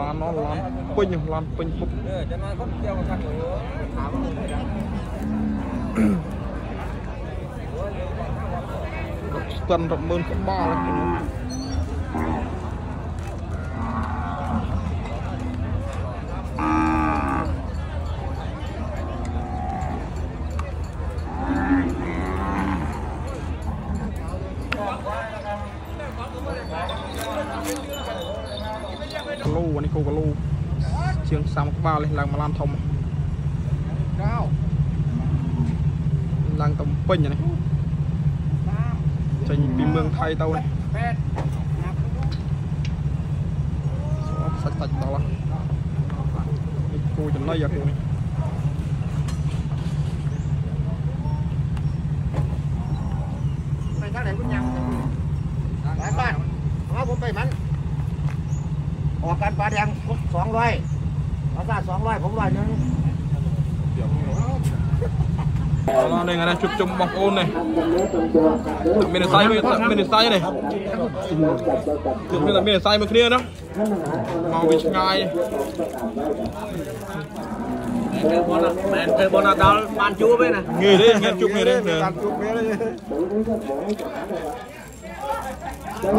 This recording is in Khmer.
ឡាននោះឡានពេញឡានពេញពុក cho nó có treo con thằng nữa thảo ស្ទិនរាប់ម៉ឺនក្បាលគីឡូ អានេះគោគីឡូជាង30ក្បាលនេះឡើងមកឡានធំ cao ឡើងតំពេញអានេះចេញពីเมืองថៃទៅនេះ pet សាច់សាច់ដល់នេះគោចំណៃអាគោនេះ mày chắc để con nhầm bạn bạn nó cũng phải bắn อ อกกันปลาแดงสองร้อยปลาซาสองร้อยผมร้อยหนึง ឡនេះថ្ងៃនេះជួបជុំបងប្អូននេះមានស័យមានមានស័យនេះជួបមានតែមានស័យមួយគ្នាណាមកវាឆ្ងាយ ធ្វើបនមែនធ្វើបនដល់បានជួបទេណា ងាយទេងាយជួបងាយទេ បានជួបគ្នាទេ